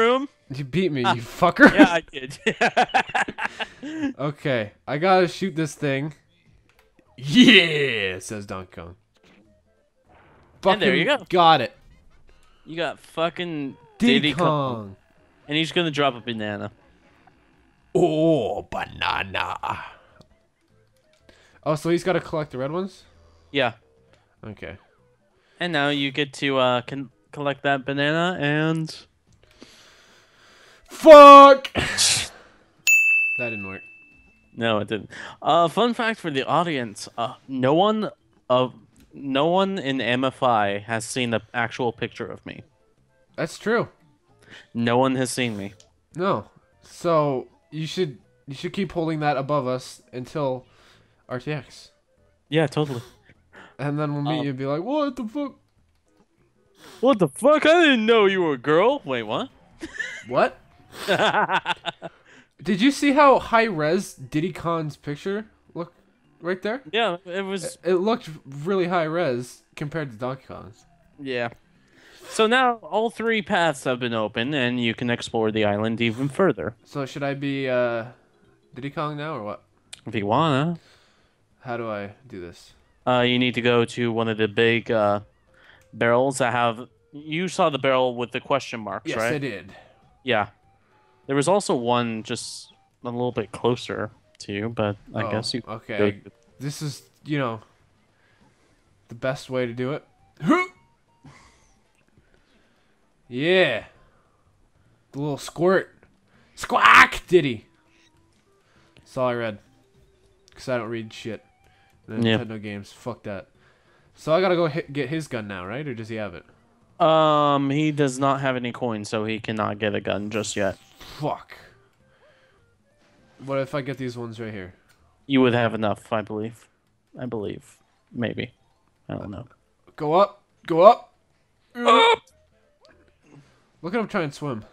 him? You beat me, you fucker. Yeah, I did. okay, I gotta shoot this thing. Yeah, says Donkey Kong. And there you go. Got it. you got fucking Diddy Diddy Kong. Kong. And he's gonna drop a banana. Oh, banana. Oh, so he's got to collect the red ones? Yeah. Okay. And now you get to uh collect that banana and Fuck! that didn't work. no, it didn't. Uh, fun fact for the audience: uh, no one of no one in MFI has seen the actual picture of me. That's true. No one has seen me. No. So you should you should keep holding that above us until RTX, Yeah, totally. and then we'll meet Um, you and be like, "What the fuck? What the fuck? I didn't know you were a girl. Wait, what? What? Did you see how high res Diddy Kong's picture look right there? yeah, it was. It looked really high res compared to Donkey Kong's. Yeah. So now all three paths have been open, and you can explore the island even further So should I be uh, Diddy Kong now or what? if you wanna. How do I do this? Uh, you need to go to one of the big uh, barrels that have. You saw the barrel with the question marks, Yes, right? I did. Yeah. There was also one just a little bit closer to you, but I Oh, guess you. Okay. This is you know the best way to do it. Yeah. The little squirt. Squawk Diddy. That's all I read. Cause I don't read shit. The Yeah. Nintendo games. Fuck that. So I gotta go hit, get his gun now, right? Or does he have it? Um, he does not have any coins, so he cannot get a gun just yet. Fuck. What if I get these ones right here? You would have enough, I believe. I believe, maybe. I don't know. Go up. Go up. Up. Look at him try and swim.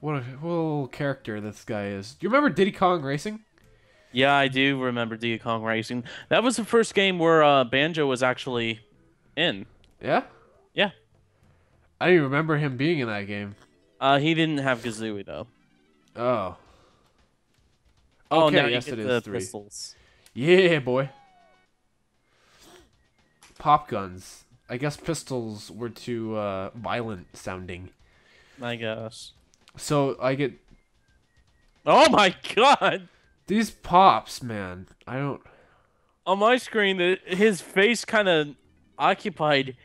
What a, what a little character this guy is. Do you remember Diddy Kong Racing? Yeah, I do remember Diddy Kong Racing. That was the first game where uh, Banjo was actually in. Yeah? Yeah. I didn't even remember him being in that game. Uh, he didn't have Kazooie though. Oh. Oh, Okay, now yes, it is three. pistols. Yeah, boy. Pop guns. I guess pistols were too uh, violent sounding. I guess. So I get Oh my god! these pops, man. I don't. On my screen, the, his face kind of occupied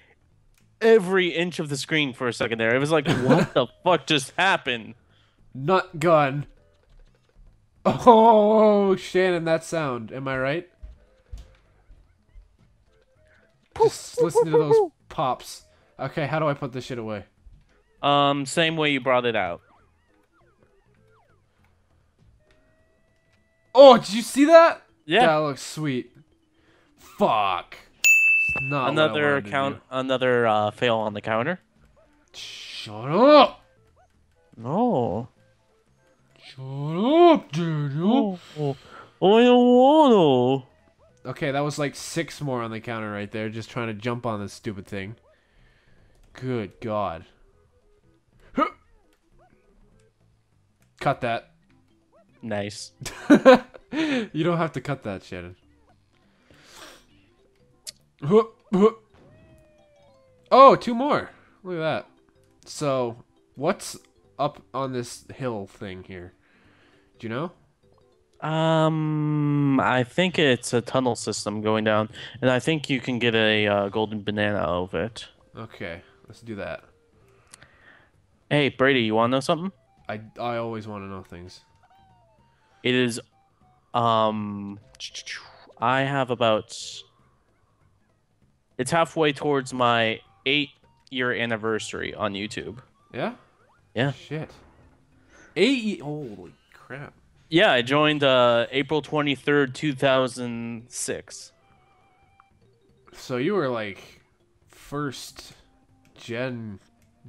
every inch of the screen for a second there. It was like, what the fuck just happened? Nut gun. Oh, Shannon, that sound. Am I right? Just listen to those pops. Okay, how do I put this shit away? Um, same way you brought it out. Oh, did you see that? Yeah. That looks sweet. Fuck. It's Not another count, another uh, fail on the counter. Shut up. No. Shut up, Daniel. Oh, I don't want to. Okay, that was like six more on the counter right there, just trying to jump on this stupid thing. Good God. Huh. Cut that. Nice. you don't have to cut that, Shannon. Oh, two more. Look at that. So, what's up on this hill thing here? Do you know? Um, I think it's a tunnel system going down, and I think you can get a uh, golden banana out of it. Okay, let's do that. Hey, Brady, you want to know something? I, I always want to know things. It is, um, I have about. It's halfway towards my eight-year anniversary on YouTube. Yeah? Yeah. Shit. Eight. Holy crap. Yeah, I joined uh, April twenty third, two thousand six. So you were like first gen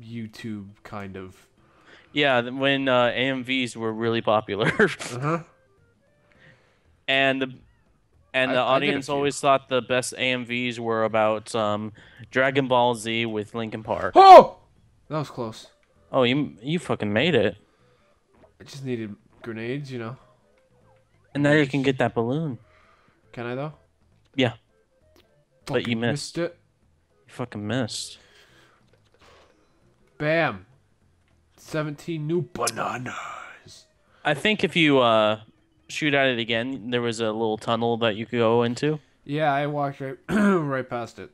YouTube kind of. Yeah, when uh, AMVs were really popular, Uh huh. and the and I- the I did a audience always thought the best AMVs were about um, Dragon Ball Z with Linkin Park. Oh! That was close. Oh, you you fucking made it. I just needed grenades, you know. And now you can get that balloon. Can I though? Yeah. But you Fucking missed. it. You fucking missed. Bam. 17 new bananas. I think if you uh shoot at it again, there was a little tunnel that you could go into. Yeah, I walked right right past it.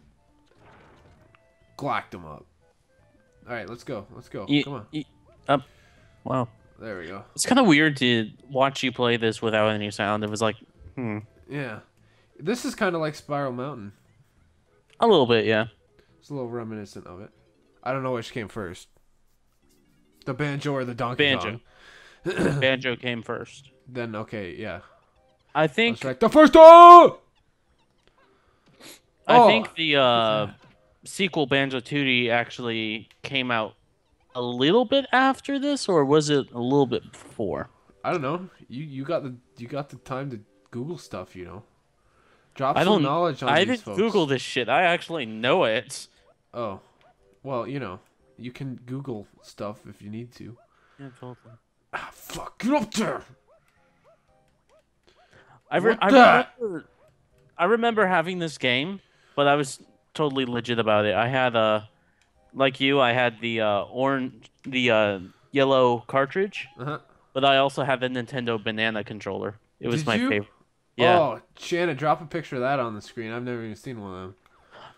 Glocked him up. All right, let's go. Let's go. You, Come on. you- up. Wow. There we go. It's kind of weird to watch you play this without any sound. It was like, hmm, Yeah. This is kind of like Spiral Mountain. a little bit, yeah. It's a little reminiscent of it. I don't know which came first. The banjo or the donkey Banjo. Kong. Banjo came first. Then okay, yeah. I think That's right. The first oh! I Oh. think the uh, sequel Banjo Tooie actually came out a little bit after this, or was it a little bit before? I don't know. You you got the you got the time to Google stuff, you know. Drop I some don't. knowledge on I these didn't folks. Google this shit. I actually know it. Oh, well, you know, you can Google stuff if you need to. Yeah, totally. Ah, fuck! Get up there. I, re- What I remember. I remember having this game, but I was totally legit about it. I had uh, like you, I had the uh, orange, the uh, yellow cartridge, Uh huh. but I also had the Nintendo Banana controller. It was Did my you? favorite. Yeah. Oh, Shannon, drop a picture of that on the screen. I've never even seen one of them.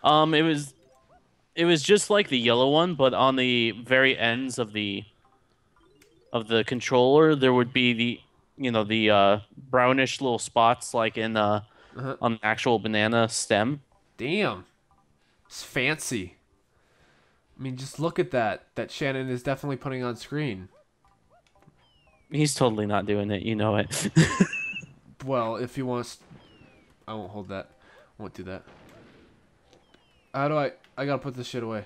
Um, it was, it was just like the yellow one, but on the very ends of the, of the controller, there would be the, you know, the uh, brownish little spots like in uh, Uh-huh. on the actual banana stem. Damn. It's fancy. I mean, just look at that. That Shannon is definitely putting on screen. He's totally not doing it. You know it. Well, if he wants, I won't hold that. I won't do that. How do I? I gotta put this shit away.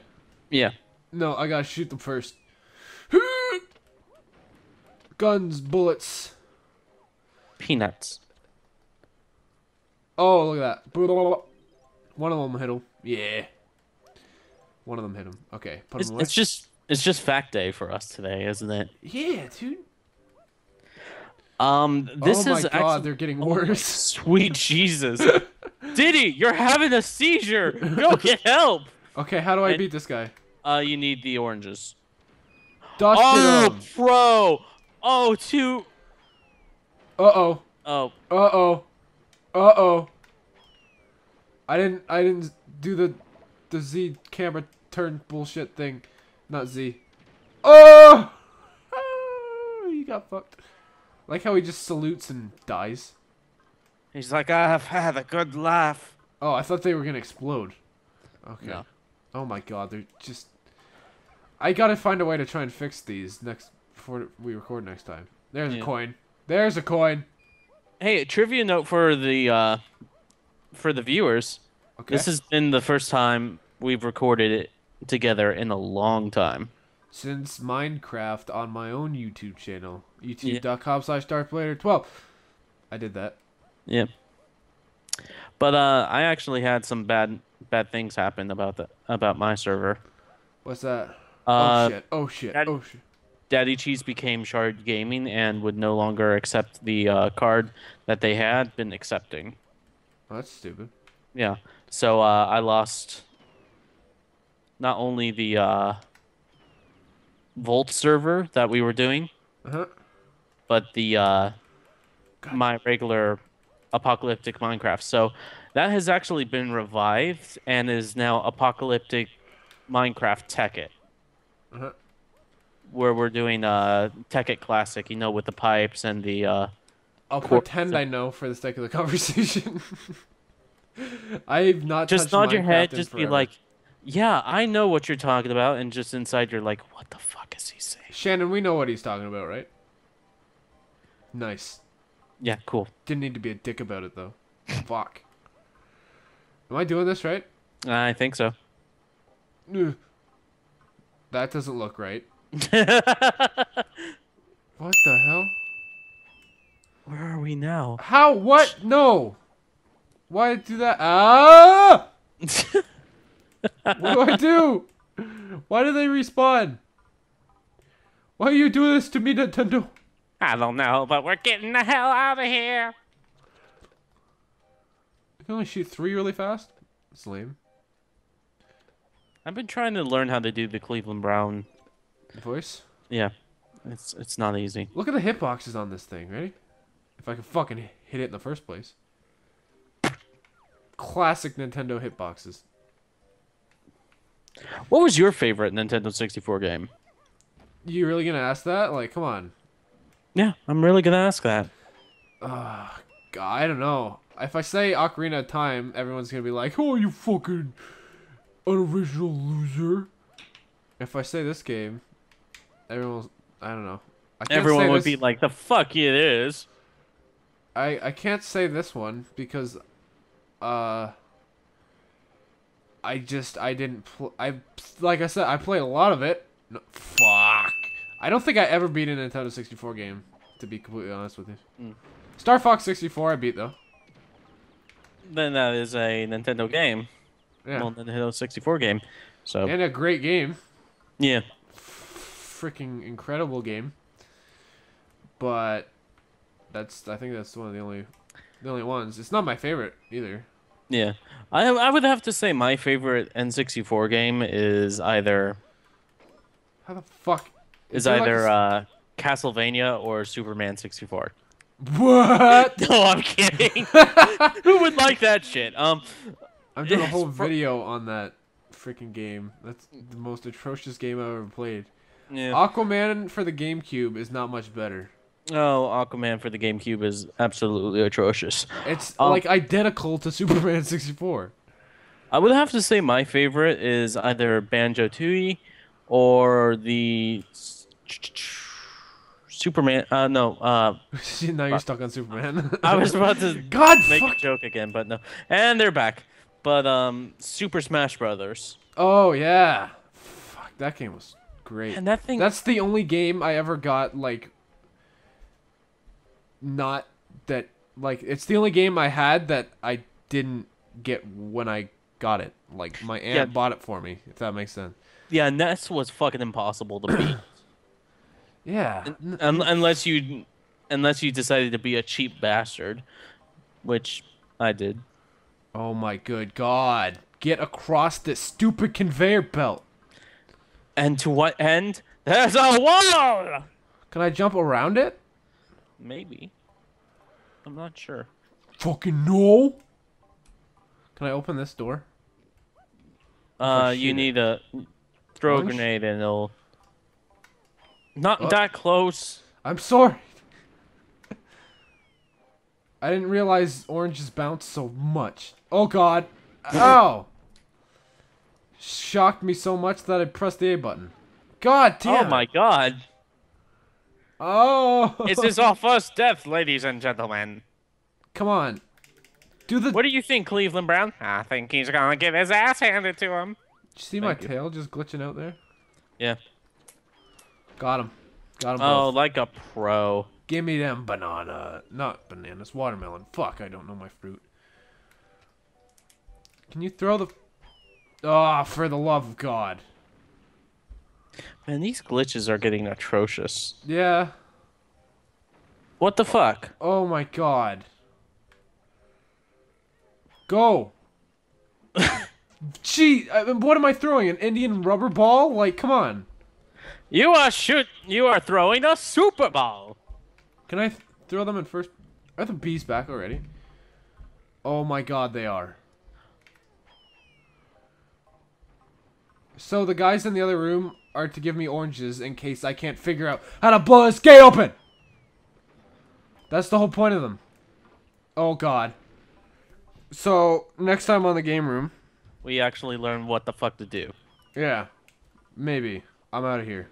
yeah. No, I gotta shoot them first. Guns, bullets. Peanuts. Oh, look at that. One of them hit him. Yeah. One of them hit him. Okay, put It's, him away. it's just it's just fact day for us today, isn't it? Yeah, dude. Um, this is. oh my is god, actually they're getting Oh worse. sweet Jesus. Diddy, you're having a seizure. Go get help. Okay, how do I And- beat this guy? Uh, you need the oranges. Dusted Oh, him. bro. Oh, two. Uh oh. Oh, Uh oh. Uh oh. I didn't. I didn't do the the Z camera turn bullshit thing. Not Z. Oh! oh! You got fucked. Like how he just salutes and dies. he's like, I have had a good laugh. Oh, I thought they were gonna explode. Okay. No. Oh my god, they're just. I gotta find a way to try and fix these next before we record next time. There's Yeah. a coin. There's a coin. Hey, trivia note for the uh, for the viewers. Okay. This has been the first time we've recorded it together in a long time. since Minecraft on my own YouTube channel, youtube.com slash darkblader12. I did that. Yeah. But uh, I actually had some bad bad things happen about the about my server. What's that? Uh, oh shit! Oh shit! that- Oh shit! Daddy Cheese became Shard Gaming and would no longer accept the uh, card that they had been accepting. Oh, that's stupid. Yeah. So uh, I lost not only the uh, Volt server that we were doing, Uh huh. but the uh, my regular apocalyptic Minecraft. So that has actually been revived and is now apocalyptic Minecraft Tekkit, Uh huh. Where we're doing uh Tekkit Classic, you know, with the pipes and the uh I'll pretend I know for the sake of the conversation. I've not just nod your head, just be like, yeah, I know what you're talking about, and just inside you're like, what the fuck is he saying? Shannon, we know what he's talking about, right? Nice. Yeah, cool. Didn't need to be a dick about it though. Fuck. Am I doing this right? I think so. That doesn't look right. What the hell? Where are we now? How? What? No. Why do that? Ah! What do I do? Why do they respawn? Why are you doing this to me, Nintendo? I don't know, but we're getting the hell out of here. You can only shoot three really fast? It's lame. I've been trying to learn how to do the Cleveland Brown. Voice? Yeah, it's it's not easy. Look at the hitboxes on this thing, ready? If I can fucking hit it in the first place. Classic Nintendo hitboxes. What was your favorite Nintendo 64 game? You really gonna ask that? Like, come on. Yeah, I'm really gonna ask that. Uh, God, I don't know. If I say Ocarina of Time, everyone's gonna be like, "Oh, you fucking unoriginal loser." If I say this game, everyone's I don't know. I can't Everyone would this- be like, "The fuck it is." I I can't say this one because, uh, I just I didn't pl- I like I said I play a lot of it. No, fuck. I don't think I ever beat a Nintendo 64 game. To be completely honest with you. Mm. Star Fox 64 I beat though. Then that is a Nintendo game. Yeah. Well, Nintendo 64 game. So and a great game. yeah, freaking incredible game. But that's I think that's one of the only the only ones. It's not my favorite either. yeah. I I would have to say my favorite N64 game is either How the fuck is like either a uh, Castlevania or Superman 64. what? No, I'm kidding. Who would like that shit? Um, I'm doing a whole video on that freaking game. That's the most atrocious game I've ever played. Yeah. Aquaman for the GameCube is not much better. Oh, Aquaman for the GameCube is absolutely atrocious. It's Um, like identical to Superman 64. I would have to say my favorite is either Banjo Tooie or the Superman. Uh, no. Uh, now you're stuck on Superman. I was about to God make fuck. a joke again, but no. And they're back. But um, Super Smash Brothers. Oh yeah. Fuck, that game was great. And that thing. That's the only game I ever got like not that like it's the only game I had that I didn't get when I got it. Like my aunt Yeah. bought it for me, if that makes sense. yeah, NES was fucking impossible to beat. Yeah. Un- unless you, unless you decided to be a cheap bastard, which I did. Oh my good god. Get across this stupid conveyor belt. And to what end? There's a wall. Can I jump around it? Maybe. I'm not sure. Fucking no. Can I open this door? Uh, you need a throw a grenade and it'll. Not Oh. that close. I'm sorry. I didn't realize oranges bounce so much. Oh god. Ow! Shocked me so much that I pressed the A button. God oh damn. Oh my god! Oh. This is our first death, ladies and gentlemen. Come on. Do the. What do you think, Cleveland Brown? I think he's gonna get his ass handed to him. Did you see my you. tail just glitching out there? Yeah. Got him. Got him Oh, both. like a pro. Give me them banana. Not bananas. Watermelon. Fuck, I don't know my fruit. Can you throw the. Oh, for the love of God. Man, these glitches are getting atrocious. Yeah. What the fuck? Oh my God. Go. Gee, I, what am I throwing? An Indian rubber ball? Like, come on. You are shoot. You are throwing a Super Ball. Can I th- throw them in first? Are the bees back already? Oh my God, they are. So the guys in the other room are to give me oranges in case I can't figure out how to blow this gate open. That's the whole point of them. Oh God. So next time on the game room, We actually learn what the fuck to do. yeah, maybe I'm out of here.